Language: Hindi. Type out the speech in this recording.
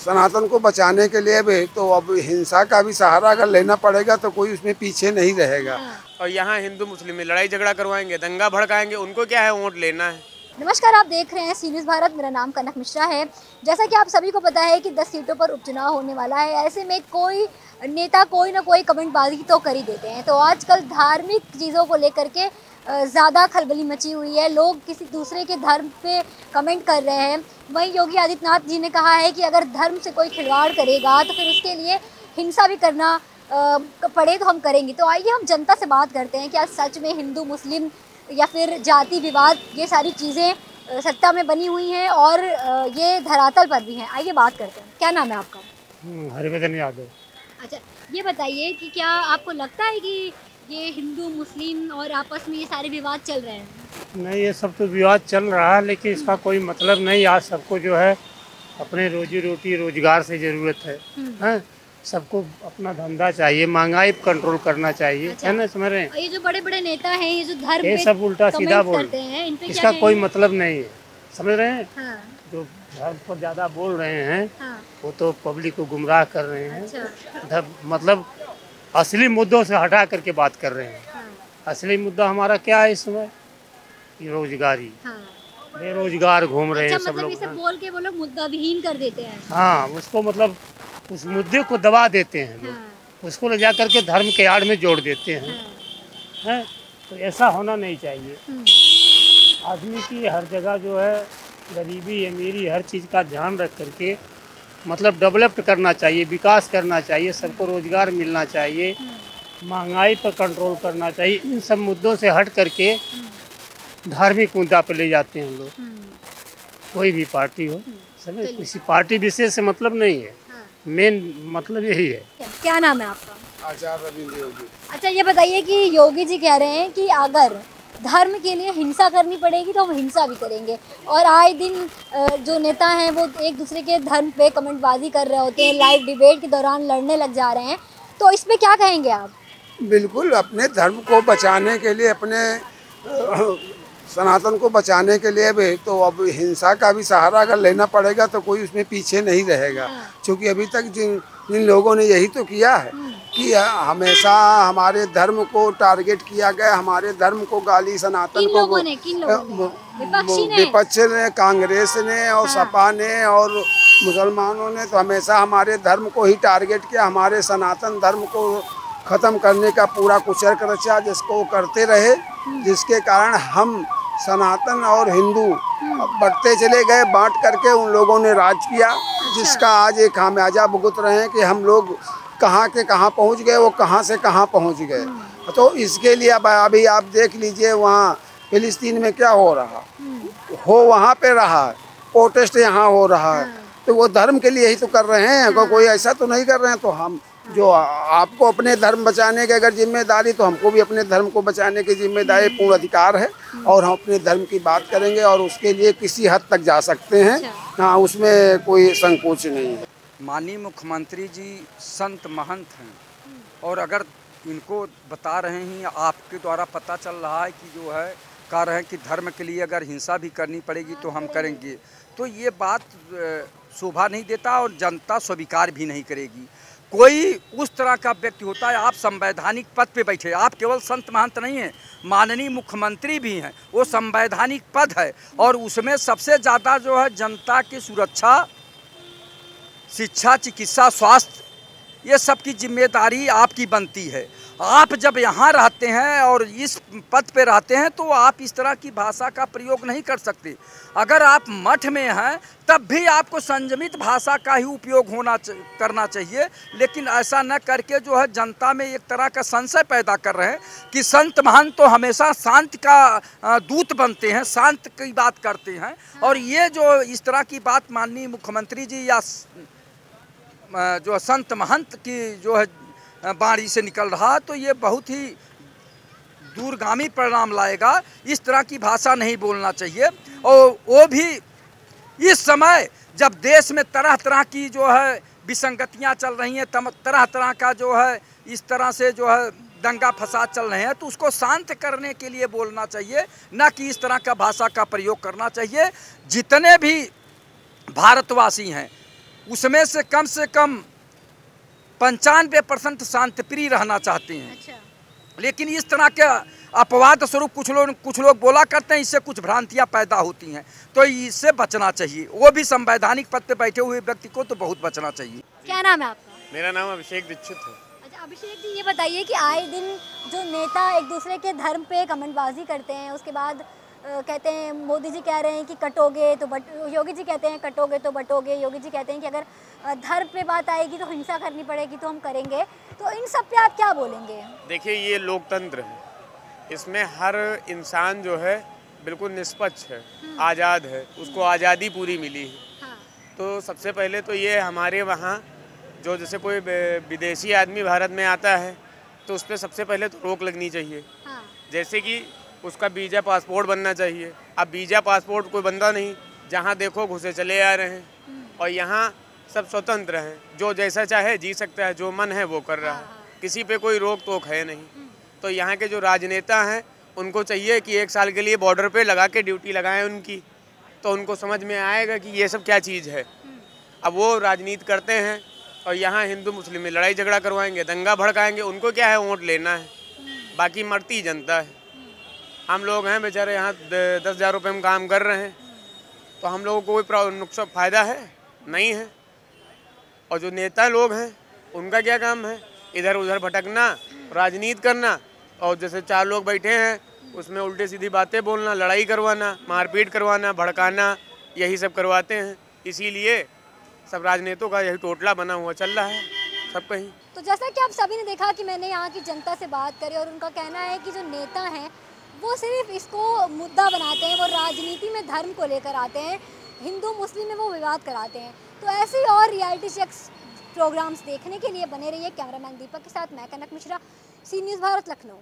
सनातन को बचाने के लिए भी तो अब हिंसा का भी सहारा अगर लेना पड़ेगा तो कोई उसमें पीछे नहीं रहेगा। और यहाँ हिंदू मुस्लिम में लड़ाई झगड़ा करवाएँगे दंगा भड़काएँगे उनको क्या है वोट लेना है? नमस्कार आप देख रहे हैं सी न्यूज़ भारत मेरा नाम कनक मिश्रा है। जैसा कि आप सभी को पता है कि 10 सीटों पर उपचुनाव होने वाला है ऐसे में कोई नेता कोई ना कोई कमेंटबाजी तो कर ही देते हैं। तो आजकल धार्मिक चीज़ों को लेकर के ज़्यादा खलबली मची हुई है। लोग किसी दूसरे के धर्म पे कमेंट कर रहे हैं। वहीं योगी आदित्यनाथ जी ने कहा है कि अगर धर्म से कोई खिलवाड़ करेगा तो फिर उसके लिए हिंसा भी करना पड़े तो हम करेंगे। तो आइए हम जनता से बात करते हैं क्या सच में हिंदू मुस्लिम या फिर जाति विवाद ये सारी चीज़ें सत्ता में बनी हुई हैं और ये धरातल पर भी हैं। आइए बात करते हैं। क्या नाम है आपका? हम्म, हरिवर्धन यादव। अच्छा ये बताइए कि क्या आपको लगता है कि ये हिंदू मुस्लिम और आपस में ये सारे विवाद चल रहे हैं? नहीं ये सब तो विवाद चल रहा है लेकिन इसका कोई मतलब नहीं। आज सबको जो है अपने रोजी रोटी रोज़गार से ज़रूरत है। हम्म। हैं? सबको अपना धंधा चाहिए महँगाई कंट्रोल करना चाहिए। अच्छा। है ना समझ रहे हैं? ये जो बड़े बड़े नेता हैं ये जो धर्म ये सब उल्टा सीधा बोल करते हैं इसका कोई मतलब नहीं है। समझ रहे हैं? हाँ। जो धर्म पर ज़्यादा बोल रहे हैं हाँ। वो तो पब्लिक को गुमराह कर रहे हैं। अच्छा। मतलब असली मुद्दों से हटा करके बात कर रहे हैं। हाँ। असली मुद्दा हमारा क्या है इस समय ये रोजगारी हाँ। बेरोजगार घूम रहे हैं अच्छा सब मतलब लोग हाँ। बोल के वो लोग मुद्दा विहीन कर देते हैं। हाँ उसको मतलब उस मुद्दे को दबा देते हैं लोग हाँ। उसको ले जा करके धर्म के आड़ में जोड़ देते हैं। हाँ। हैं तो ऐसा होना नहीं चाहिए। आदमी की हर जगह जो है गरीबी अमीरी हर चीज़ का ध्यान रख करके मतलब डेवलप्ड करना चाहिए विकास करना चाहिए सबको रोज़गार मिलना चाहिए महँगाई पर कंट्रोल करना चाहिए इन सब मुद्दों से हट करके धार्मिक मुद्दा पर ले जाते हैं हम लोग। कोई भी पार्टी हो समझ? किसी पार्टी विशेष से मतलब नहीं है। हाँ। मेन मतलब यही है। क्या नाम है आपका? आचार्य रविंद्र योगी। अच्छा ये बताइए कि योगी जी कह रहे हैं कि अगर धर्म के लिए हिंसा करनी पड़ेगी तो हम हिंसा भी करेंगे। और आए दिन जो नेता हैं वो एक दूसरे के धर्म पे कमेंटबाजी कर रहे होते हैं लाइव डिबेट के दौरान लड़ने लग जा रहे हैं। तो इस पे क्या कहेंगे आप? बिल्कुल अपने धर्म को बचाने के लिए अपने सनातन को बचाने के लिए भी तो अब हिंसा का भी सहारा अगर लेना पड़ेगा तो कोई उसमें पीछे नहीं रहेगा। क्योंकि अभी तक जिन जिन लोगों ने यही तो किया है कि हमेशा हमारे धर्म को टारगेट किया गया हमारे धर्म को गाली सनातन को विपक्षी ने? विपक्ष ने कांग्रेस ने और हाँ। सपा ने और मुसलमानों ने तो हमेशा हमारे धर्म को ही टारगेट किया हमारे सनातन धर्म को खत्म करने का पूरा कुचर्क रचा जिसको करते रहे जिसके कारण हम सनातन और हिंदू बढ़ते चले गए बांट करके उन लोगों ने राज किया जिसका आज एक खामियाजा भुगत रहे हैं कि हम लोग कहाँ के कहाँ पहुँच गए वो कहाँ से कहाँ पहुँच गए। तो इसके लिए अब अभी आप देख लीजिए वहाँ फिलिस्तीन में क्या हो रहा। हो वहाँ पे रहा है प्रोटेस्ट यहाँ हो रहा। है। तो वो धर्म के लिए ही तो कर रहे हैं को, कोई ऐसा तो नहीं कर रहे हैं तो हम जो आपको अपने धर्म बचाने की अगर ज़िम्मेदारी तो हमको भी अपने धर्म को बचाने की ज़िम्मेदारी पूर्ण अधिकार है और हम अपने धर्म की बात करेंगे और उसके लिए किसी हद तक जा सकते हैं। हाँ उसमें कोई संकोच नहीं है। माननीय मुख्यमंत्री जी संत महंत हैं और अगर इनको बता रहे हैं आपके द्वारा पता चल रहा है कि जो है कह रहे हैं कि धर्म के लिए अगर हिंसा भी करनी पड़ेगी तो हम करेंगे। तो ये बात शोभा नहीं देता और जनता स्वीकार भी नहीं करेगी। कोई उस तरह का व्यक्ति होता है, आप संवैधानिक पद पे बैठे आप केवल संत महंत नहीं हैं, माननीय मुख्यमंत्री भी हैं। वो संवैधानिक पद है और उसमें सबसे ज़्यादा जो है जनता की सुरक्षा, शिक्षा, चिकित्सा, स्वास्थ्य, ये सब की ज़िम्मेदारी आपकी बनती है। आप जब यहाँ रहते हैं और इस पद पे रहते हैं तो आप इस तरह की भाषा का प्रयोग नहीं कर सकते। अगर आप मठ में हैं, तब भी आपको संयमित भाषा का ही उपयोग होना च- करना चाहिए। लेकिन ऐसा न करके जो है, जनता में एक तरह का संशय पैदा कर रहे हैं कि संत महान तो हमेशा शांत का दूत बनते हैं, शांत की बात करते हैं। और ये जो इस तरह की बात माननीय मुख्यमंत्री जी या जो संत महंत की जो है बाणी से निकल रहा तो ये बहुत ही दूरगामी परिणाम लाएगा। इस तरह की भाषा नहीं बोलना चाहिए। और वो भी इस समय जब देश में तरह तरह की जो है विसंगतियाँ चल रही हैं तरह तरह का जो है इस तरह से जो है दंगा फसाद चल रहे हैं तो उसको शांत करने के लिए बोलना चाहिए, न कि इस तरह का भाषा का प्रयोग करना चाहिए। जितने भी भारतवासी हैं, उसमें से कम से कम पंचानवे परसेंट शांतिप्रिय रहना चाहते हैं। अच्छा। लेकिन इस तरह के अपवाद स्वरूप कुछ लोग कुछ लोग बोला करते हैं इससे कुछ भ्रांतियाँ पैदा होती हैं। तो इससे बचना चाहिए। वो भी संवैधानिक पद पे बैठे हुए व्यक्ति को तो बहुत बचना चाहिए। क्या नाम है आपका? मेरा नाम अभिषेक दीक्षित है। अच्छा अभिषेक जी ये बताइए कि आए दिन जो नेता एक दूसरे के धर्म पे कमेंटबाजी करते हैं उसके बाद कहते हैं मोदी जी कह रहे हैं कि कटोगे तो बट योगी जी कहते हैं कटोगे तो बटोगे। योगी जी कहते हैं कि अगर धर्म पे बात आएगी तो हिंसा करनी पड़ेगी तो हम करेंगे। तो इन सब पे आप क्या बोलेंगे? देखिए ये लोकतंत्र है। इसमें हर इंसान जो है बिल्कुल निष्पक्ष है आज़ाद है। उसको आज़ादी पूरी मिली है। हाँ। तो सबसे पहले तो ये हमारे वहाँ जो जैसे कोई विदेशी आदमी भारत में आता है तो उस पर सबसे पहले तो रोक लगनी चाहिए। हाँ। जैसे कि उसका वीज़ा पासपोर्ट बनना चाहिए। अब वीज़ा पासपोर्ट कोई बंदा नहीं जहाँ देखो घुसे चले आ रहे हैं। और यहाँ सब स्वतंत्र हैं। जो जैसा चाहे जी सकता है जो मन है वो कर रहा है। किसी पे कोई रोक टोक है नहीं। तो यहाँ के जो राजनेता हैं उनको चाहिए कि एक साल के लिए बॉर्डर पे लगा के ड्यूटी लगाएँ उनकी। तो उनको समझ में आएगा कि ये सब क्या चीज़ है। अब वो राजनीति करते हैं और यहाँ हिंदू मुस्लिम में लड़ाई झगड़ा करवाएँगे दंगा भड़काएँगे उनको क्या है वोट लेना है। बाकी मरती जनता है। हम लोग हैं, बेचारे यहाँ दस हज़ार रुपये में काम कर रहे हैं। तो हम लोगों को कोई नुकसान फ़ायदा है? नहीं है। और जो नेता लोग हैं, उनका क्या काम है? इधर उधर भटकना, राजनीति करना, और जैसे चार लोग बैठे हैं, उसमें उल्टी सीधी बातें बोलना, लड़ाई करवाना, मारपीट करवाना, भड़काना, यही सब करवाते हैं। इसीलिए सब राजनेताओं का यही टोटला बना हुआ चल रहा है, सब कहीं। तो जैसा कि आप सभी ने देखा कि मैंने यहाँ की जनता से बात करी और उनका कहना है कि जो नेता हैं वो सिर्फ़ इसको मुद्दा बनाते हैं, वो राजनीति में धर्म को लेकर आते हैं, हिंदू, मुस्लिम में वो विवाद कराते हैं। तो ऐसे ही और रियलिटी चेक्स प्रोग्राम्स देखने के लिए बने रहिए। कैमरामैन दीपक के साथ मैं कनक मिश्रा, सी न्यूज़ भारत, लखनऊ।